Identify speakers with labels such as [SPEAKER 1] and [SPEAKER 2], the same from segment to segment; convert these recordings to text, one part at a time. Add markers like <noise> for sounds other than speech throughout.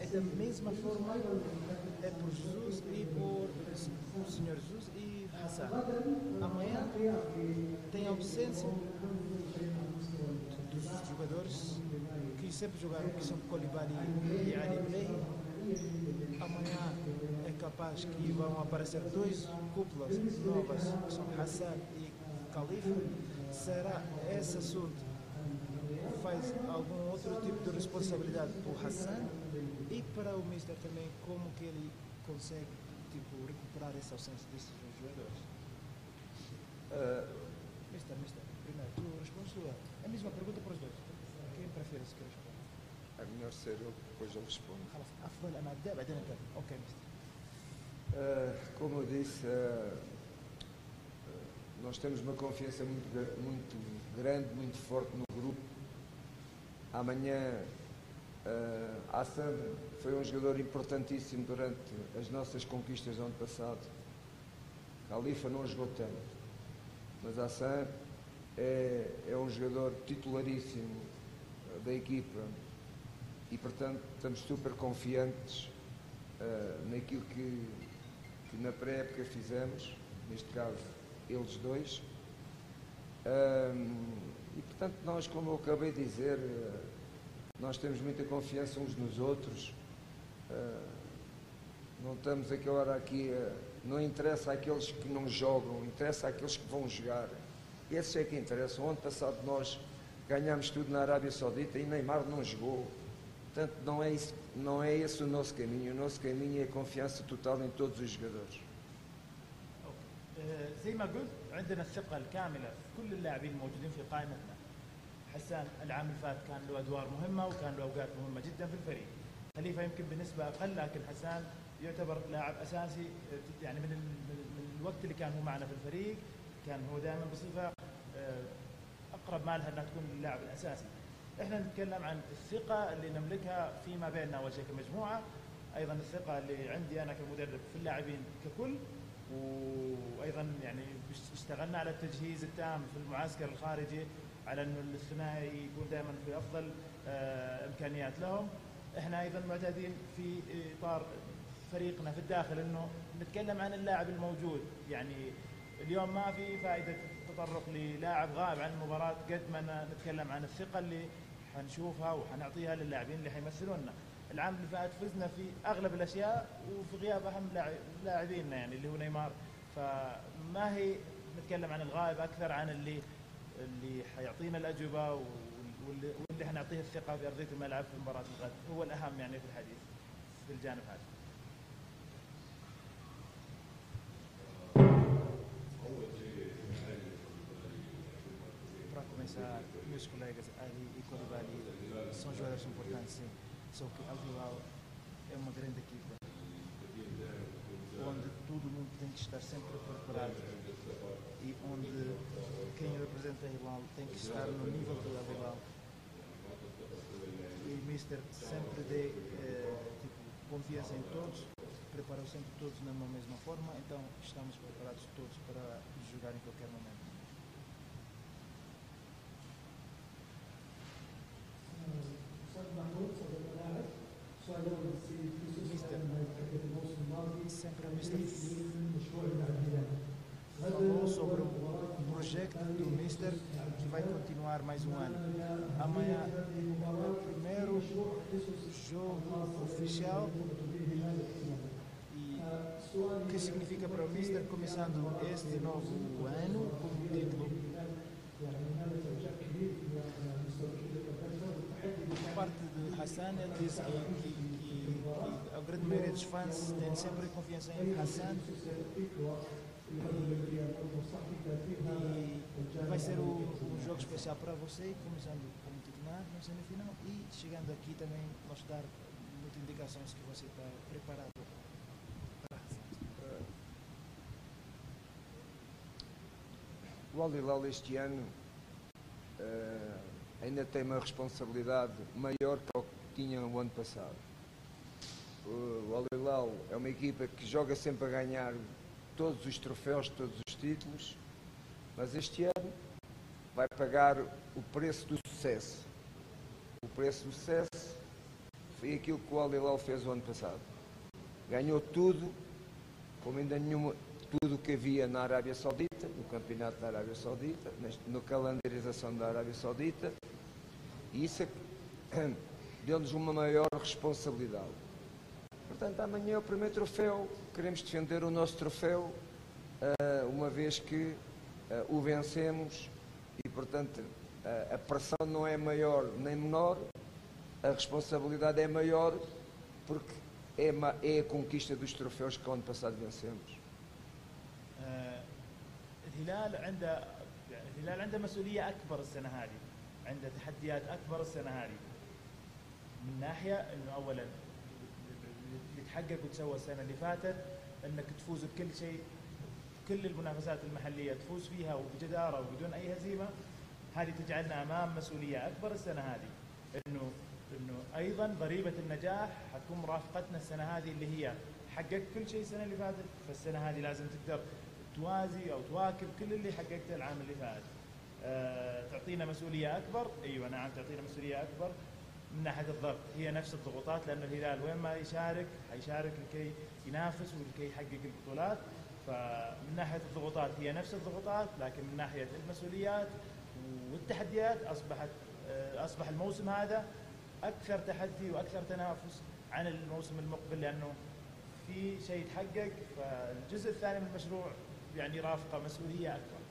[SPEAKER 1] É da mesma forma é por Jesus e por o Senhor Jesus e Hassan. Amanhã tem ausência dos jogadores que sempre jogaram, que são Colibali e Ali. Amanhã é capaz que vão aparecer dois cúpulas novas, que são Hassan e Khalifa. Será esse assunto faz algum outro tipo de responsabilidade para o Hassan e para o Mister também, como que ele consegue tipo, recuperar essa ausência desses jogadores? Uh, mister, Mister, primeiro, tu respondes tu. É a mesma pergunta para os dois. Quem prefere se quer responder?
[SPEAKER 2] É melhor ser eu, depois eu respondo.
[SPEAKER 1] أفضل أنا أبدأ بعدين أنت. أوكي مستر.
[SPEAKER 2] Uh, como eu disse, uh, nós temos uma confiança muito, muito grande, muito forte no grupo. Amanhã, uh, Hassan foi um jogador importantíssimo durante as nossas conquistas do ano passado. Califa não jogou tanto, mas Hassan é, é um jogador titularíssimo da equipa e, portanto, estamos super confiantes uh, naquilo que, que na pré-época fizemos, neste caso, eles dois. Um, portanto, nós, como eu acabei de dizer, uh, nós temos muita confiança uns nos outros. Uh, não estamos aquela aqui, não interessa aqueles que não jogam, interessa aqueles que vão jogar. Esses é que interessam. O ano passado nós ganhámos tudo na Arábia Saudita e Neymar não jogou. Portanto, não é, isso, não é esse o nosso caminho. O nosso caminho é a confiança total em todos os jogadores.
[SPEAKER 1] زي ما قلت عندنا الثقة الكاملة في كل اللاعبين الموجودين في قائمتنا حسان العام اللي فات كان له أدوار مهمة وكان له أوقات مهمة جدا في الفريق. خليفة يمكن بنسبة أقل لكن حسان يعتبر لاعب أساسي يعني من, من الوقت اللي كان هو معنا في الفريق كان هو دائما بصفة أقرب ما لها أنها تكون اللاعب الأساسي. إحنا نتكلم عن الثقة اللي نملكها فيما بيننا أول شيء كمجموعة. أيضا الثقة اللي عندي أنا كمدرب في اللاعبين ككل وأيضا يعني اشتغلنا على التجهيز التام في المعسكر الخارجي على انه الثنائي يكون دائما في أفضل إمكانيات لهم. إحنا أيضا معتادين في إطار فريقنا في الداخل إنه نتكلم عن اللاعب الموجود. يعني اليوم ما في فائدة تطرق للاعب غائب عن المباراة قد ما نتكلم عن الثقة اللي حنشوفها وحنعطيها للاعبين اللي حيمثلونا. العام اللي فات فزنا في أغلب الأشياء وفي غياب أهم لاعبينا يعني اللي هو نيمار. فما هي نتكلم عن الغائب أكثر عن اللي اللي حيعطينا الأجوبة واللي, حنعطيه الثقة في ارضيه الملعب في مباراة الغد هو الأهم يعني في الحديث في الجانب هذا. Meus colegas Ali e são jogadores importantes, sim. Só que é uma grande equipa, onde todo mundo tem que estar sempre preparado e onde quem representa a Hilal tem que estar no nível do Al Hilal. E o Mister sempre dê eh, tipo, confiança em todos, preparou sempre todos na mesma forma, então estamos preparados todos para jogar em qualquer momento. sempre o Mister falou sobre o projeto do Mister que vai continuar mais um ano. Amanhã é o primeiro jogo oficial e o que significa começando este novo ano com o título. Por parte de Hassan ele disse que, que, que, a grande maioria dos fãs tem sempre confiança em Hassan. E, vai ser um, jogo especial para você, começando como titular na semifinal e chegando aqui também mostrar muitas indicações que você está preparado para Hassan.
[SPEAKER 2] O Al Hilal este ano uh, ainda tem uma responsabilidade maior que o que tinha no ano passado. O Al Hilal é uma equipa que joga sempre a ganhar todos os troféus, todos os títulos, mas este ano vai pagar o preço do sucesso. O preço do sucesso foi aquilo que o Al fez o ano passado. Ganhou tudo, como ainda nenhuma, tudo o que havia na Arábia Saudita, no campeonato da Arábia Saudita, na calendarização da Arábia Saudita, e isso é <clears throat> deu-nos uma maior responsabilidade. Portanto, amanhã é o primeiro troféu, queremos defender o nosso troféu, uh, uma vez que uh, o vencemos e, portanto, uh, a pressão não é maior nem menor, a responsabilidade é maior porque é, é a conquista dos troféus que ano passado vencemos.
[SPEAKER 1] الهلال عنده الهلال عنده مسؤولية أكبر السنة هذه عنده تحديات أكبر السنة هذه. من ناحية إنه اولا اللي تحقق وتسوى السنة اللي فاتت إنك تفوز بكل شيء كل المنافسات المحلية تفوز فيها وبجدارة وبدون أي هزيمة هذه تجعلنا أمام مسؤولية أكبر السنة هذه. إنه إنه أيضا ضريبة النجاح حتكون مرافقتنا السنة هذه اللي هي حققت كل شيء السنة اللي فاتت فالسنة هذه لازم تقدر توازي أو تواكب كل اللي حققته العام اللي فات. أه تعطينا مسؤولية أكبر، أيوه نعم تعطينا مسؤولية أكبر من ناحية الضغط. هي نفس الضغوطات لأن الهلال وين ما يشارك حيشارك لكي ينافس ولكي يحقق البطولات. فمن ناحية الضغوطات هي نفس الضغوطات لكن من ناحية المسؤوليات والتحديات أصبحت أصبح الموسم هذا أكثر تحدي وأكثر تنافس عن الموسم المقبل لأنه في شيء يتحقق. فالجزء الثاني من المشروع يعني رافقة مسؤولية أكبر.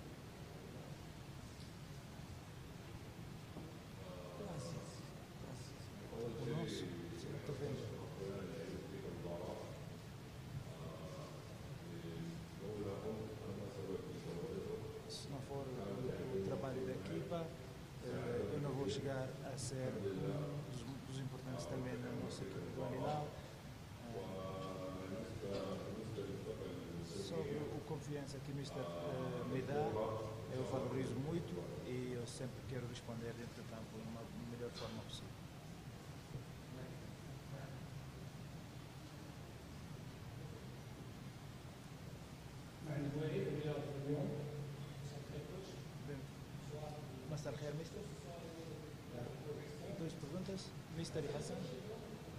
[SPEAKER 1] aqui o Estado eh, me dá, eu valorizo muito e eu sempre quero responder dentro do campo da melhor forma possível. Mas Khair, Mister. Duas perguntas. Mister e Hassan.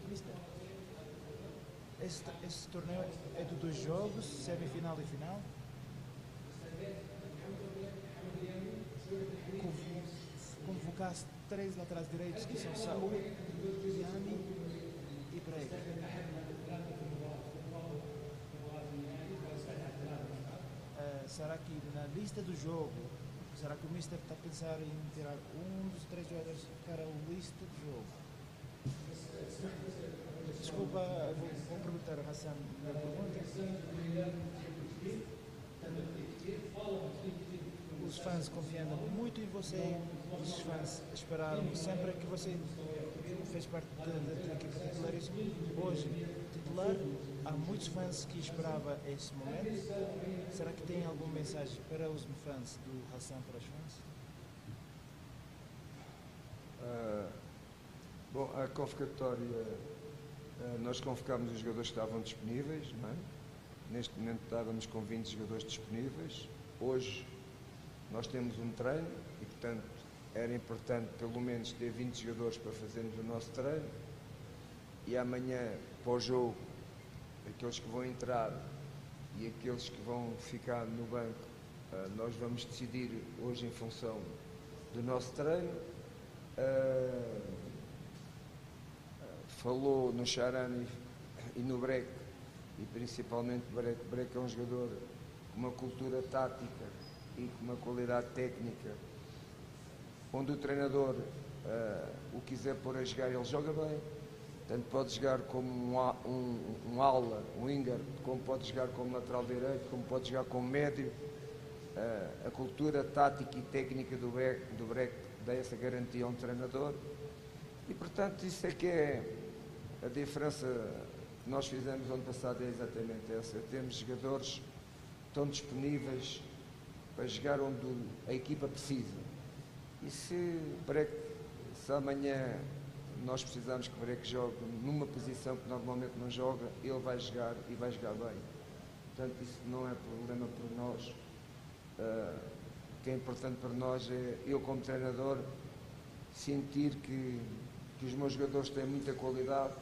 [SPEAKER 1] Mister. Este, este torneio é de dois jogos, semifinal e final? Convocaste três laterais direitos que são Saúl, Yami e Break. Uh, será que na lista do jogo, será que o Mister está a pensar em tirar um dos três jogadores para a lista do jogo? Desculpa, vou, vou perguntar ao Hassan uma pergunta. Os fãs confiando muito em você, os fãs esperaram sempre que você fez parte da, equipa titularíssima. Hoje, titular, há muitos fãs que esperavam esse momento. Será que tem alguma mensagem para os fãs do Hassan para os fãs?
[SPEAKER 2] Uh, bom, a convocatória, uh, nós convocámos os jogadores que estavam disponíveis, é? neste momento estávamos com 20 jogadores disponíveis. Hoje nós temos um treino e, portanto, era importante pelo menos ter 20 jogadores para fazermos o nosso treino. E amanhã, para o jogo, aqueles que vão entrar e aqueles que vão ficar no banco, uh, nós vamos decidir hoje em função do nosso treino. Uh, falou no Charani e no Breck, e principalmente Breck. Breck é um jogador com uma cultura tática e com uma qualidade técnica, onde o treinador uh, o quiser pôr a jogar, ele joga bem. Tanto pode jogar como um, um, um ala, um winger, como pode jogar como lateral direito, como pode jogar como médio. Uh, a cultura tática e técnica do Breck, do Breck dá essa garantia a um treinador. E, portanto, isso é que é a diferença que nós fizemos ano passado é exatamente essa. Temos jogadores estão disponíveis para jogar onde a equipa precisa. E se, Breck, se amanhã nós precisamos que o Breck jogue numa posição que normalmente não joga, ele vai jogar e vai jogar bem. Portanto, isso não é problema para nós. Uh, que é importante para nós é eu como treinador sentir que, que os meus jogadores têm muita qualidade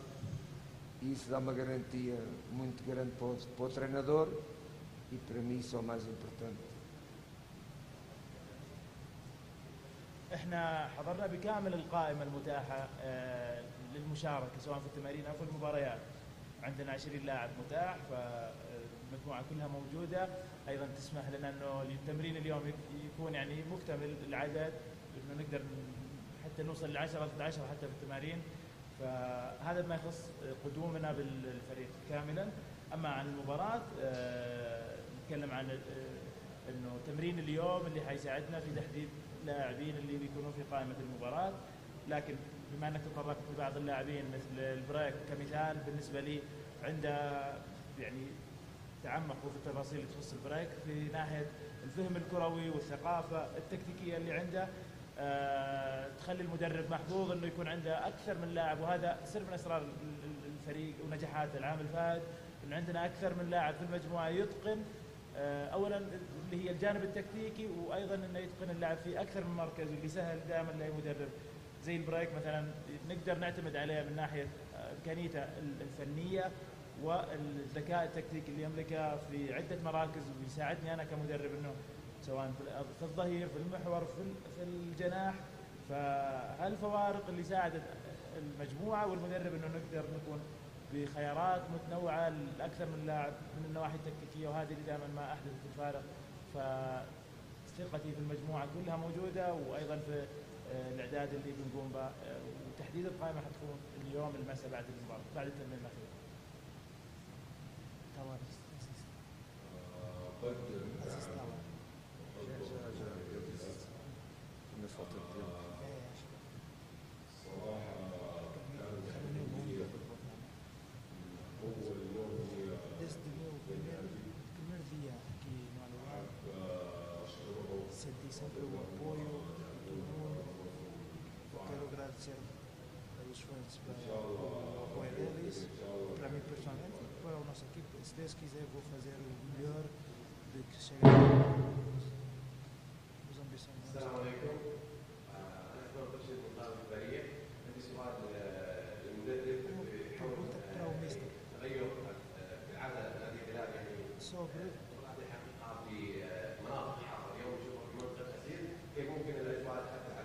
[SPEAKER 2] e isso dá uma garantia muito grande para o, para o treinador e para mim isso é o mais importante.
[SPEAKER 1] إحنا حضرنا بكامل القائمة المتاحة آه، للمشاركة سواء في التمارين أو في المباريات. عندنا 20 لاعب متاح فالمجموعة كلها موجودة. أيضا تسمح لنا إنه التمرين اليوم يكون يعني مكتمل العدد إنه نقدر حتى نوصل ل 10 11 حتى في التمارين. فهذا ما يخص قدومنا بالفريق كاملا. أما عن المباراة آه، نتكلم عن آه، إنه تمرين اليوم اللي حيساعدنا في تحديد اللاعبين اللي بيكونوا في قائمة المباراة. لكن بما أنك تطرقت لبعض اللاعبين مثل البريك كمثال بالنسبة لي عنده يعني تعمقوا في التفاصيل اللي تخص البريك في ناحية الفهم الكروي والثقافة التكتيكية اللي عنده أه تخلي المدرب محظوظ إنه يكون عنده أكثر من لاعب. وهذا سر من أسرار الفريق ونجاحات العام الفائت انه عندنا أكثر من لاعب في المجموعة يتقن اولا اللي هي الجانب التكتيكي وأيضا إنه يتقن اللعب في أكثر من مركز واللي سهل دائما لأي مدرب. زي البريك مثلا نقدر نعتمد عليه من ناحية امكانيته الفنية والذكاء التكتيكي اللي يملكه في عدة مراكز ويساعدني أنا كمدرب إنه سواء في الظهير في المحور في في الجناح. فهالفوارق اللي ساعدت المجموعة والمدرب إنه نقدر نكون بخيارات متنوعة لأكثر من لاعب من النواحي التكتيكية وهذه اللي دائما ما احدثت الفارق فثقتي في المجموعة كلها موجودة وأيضا في الإعداد اللي بنقوم به وتحديد القائمة حتكون اليوم المساء بعد المباراه بعد التمرين الاخير.
[SPEAKER 3] ser os fãs para, o apoio deles, para mim pessoalmente, para a nossa equipe. Se Deus quiser, vou fazer o melhor de que chegue a ambições.
[SPEAKER 4] Assalamu alaikum.
[SPEAKER 3] sobre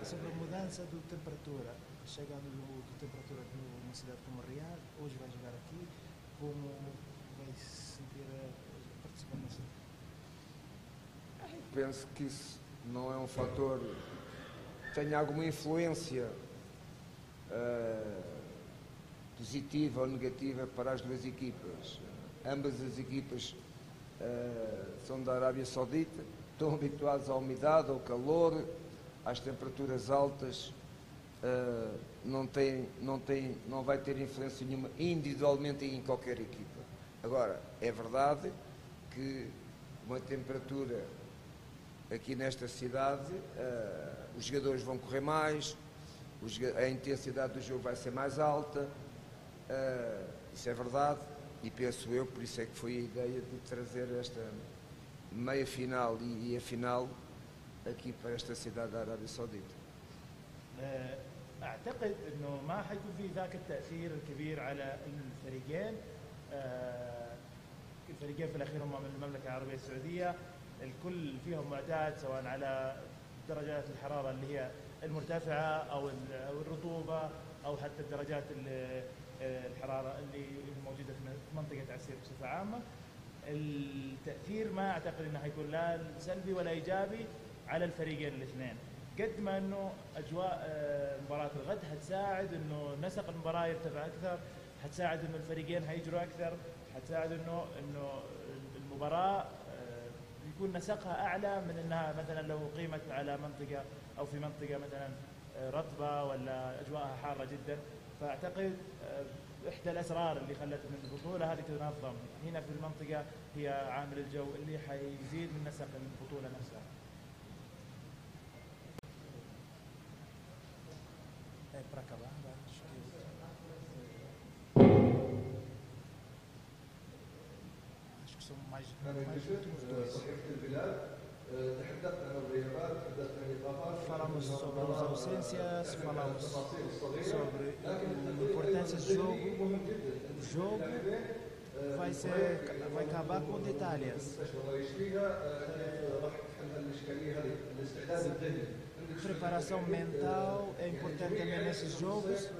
[SPEAKER 3] sobre a mudança de temperatura Chegando no, de temperatura aqui numa cidade como Riad, hoje vai jogar aqui, como vai se sentir a participar nessa?
[SPEAKER 2] Penso que isso não é um fator tenha alguma influência eh, positiva ou negativa para as duas equipas. Ambas as equipas eh, são da Arábia Saudita, estão habituados à umidade, ao calor, às temperaturas altas. Eh, não, tem, não, tem, não vai ter influência nenhuma individualmente em qualquer equipa. Agora, é verdade que uma temperatura aqui nesta cidade, eh, os jogadores vão correr mais, os a intensidade do jogo vai ser mais alta, eh, isso é verdade, e penso eu, por isso é que foi a ideia de trazer esta meia final e, e a final aqui para esta cidade da Arábia Saudita.
[SPEAKER 1] آه، أعتقد إنه ما حيكون في ذاك التأثير الكبير على الفريقين آه، الفريقين في الأخير هم من المملكة العربية السعودية. الكل فيهم معتاد سواء على درجات الحرارة اللي هي المرتفعة أو الرطوبة أو حتى الدرجات ال- آه، الحرارة اللي موجودة في منطقة عسير بصفة عامة. التأثير ما أعتقد إنه حيكون لا سلبي ولا إيجابي على الفريقين الاثنين. قد ما إنه أجواء آه، مباراة الغد حتساعد إنه نسق المباراة يرتفع أكثر حتساعد إنه الفريقين هيجروا أكثر حتساعد إنه إنه المباراة آه، يكون نسقها أعلى من إنها مثلا لو قيمت على منطقة أو في منطقة مثلا آه، رطبة ولا أجواءها حارة جدا. فأعتقد إحدى الأسرار اللي خلت من البطولة هذه تنظم. هنا في المنطقة هي عامل الجو اللي حيزيد من نسق البطولة نفسها.
[SPEAKER 3] para acabar? Né? Acho que. É Acho que são mais, mais últimos dois. Falamos sobre as ausências, falamos sobre a importância do jogo. O jogo vai, ser, vai acabar com detalhes preparação mental é importante também nesses jogos.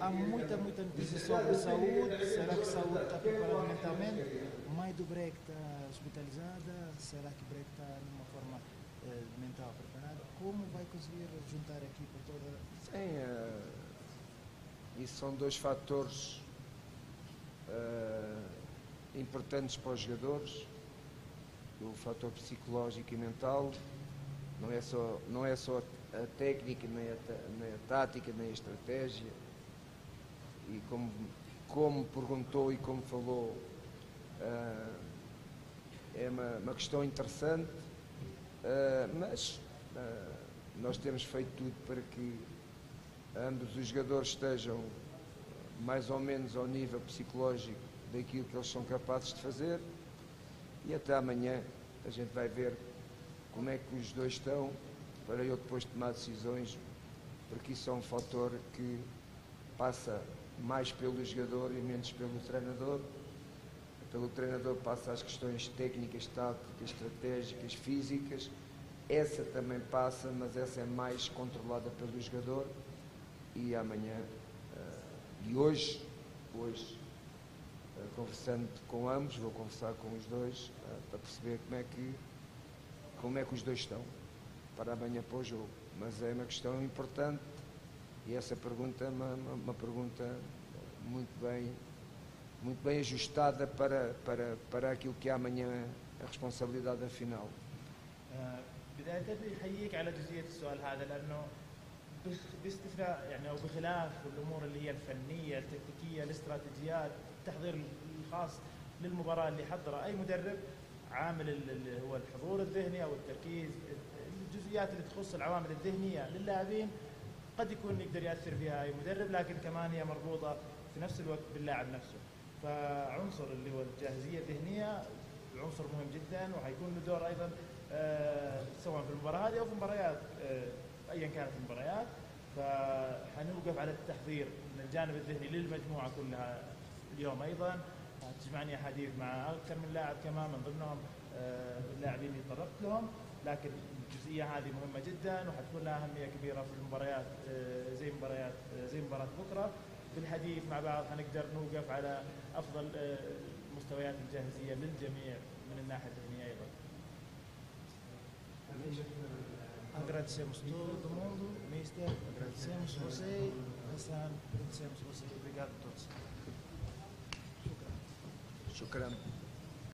[SPEAKER 3] Há muita, muita notícia sobre saúde. Será que saúde está preparada mentalmente? Mãe do Breck está hospitalizada. Será que Breck está de uma forma eh, mental preparada? Como vai conseguir juntar aqui para toda a.
[SPEAKER 2] Sim, uh, eh, isso são dois fatores uh, importantes para os jogadores: o fator psicológico e mental não é só, não é só a técnica, nem a, nem a tática, nem a estratégia. E como, como perguntou e como falou, eh, é uma, uma questão interessante, eh, mas eh, nós temos feito tudo para que ambos os jogadores estejam mais ou menos ao nível psicológico daquilo que eles são capazes de fazer e até amanhã a gente vai ver como é que os dois estão para eu depois tomar decisões? Porque isso é um fator que passa mais pelo jogador e menos pelo treinador. Pelo treinador passa as questões técnicas, táticas, estratégicas, físicas. Essa também passa, mas essa é mais controlada pelo jogador. E amanhã eh, e hoje, hoje eh, conversando com ambos, vou conversar com os dois eh, para perceber como é que como é que os dois estão para amanhã para o jogo. Mas é uma questão importante e essa pergunta é uma, uma- uma pergunta muito bem muito bem ajustada para, para, para aquilo que é amanhã a responsabilidade da final.
[SPEAKER 1] آه، بداية بيحييك على جزئية السؤال هذا لأنه بخ- باستثناء يعني أو بخلاف الأمور اللي هي الفنية التكتيكية الاستراتيجيات التحضير الخاص للمباراة اللي حضره أي مدرب عامل ال- اللي هو الحضور الذهني أو التركيز الجزئيات اللي تخص العوامل الذهنية للاعبين قد يكون يقدر يأثر فيها أي مدرب لكن كمان هي مربوطة في نفس الوقت باللاعب نفسه. فعنصر اللي هو الجاهزية الذهنية عنصر مهم جدا وحيكون له دور أيضا آه، سواء في المباراة هذه أو في مباريات آه، ايا كانت المباريات. فحنوقف على التحضير من الجانب الذهني للمجموعة كلها اليوم أيضا. تجمعني أحاديث مع أكثر من لاعب كمان من ضمنهم آه، اللاعبين اللي تطرقت لهم لكن الجزئية هذه مهمة جدا وحتكون لها أهمية كبيرة في المباريات آه، زي مباريات آه، زي مباراة بكرة بالحديث مع بعض حنقدر نوقف على أفضل مستويات الجاهزية للجميع من الناحية الذهنية أيضا.
[SPEAKER 3] Agradecemos todo mundo, Mister. Agradecemos você, Hassan. Agradecemos você. Obrigado a todos.
[SPEAKER 2] شكرا.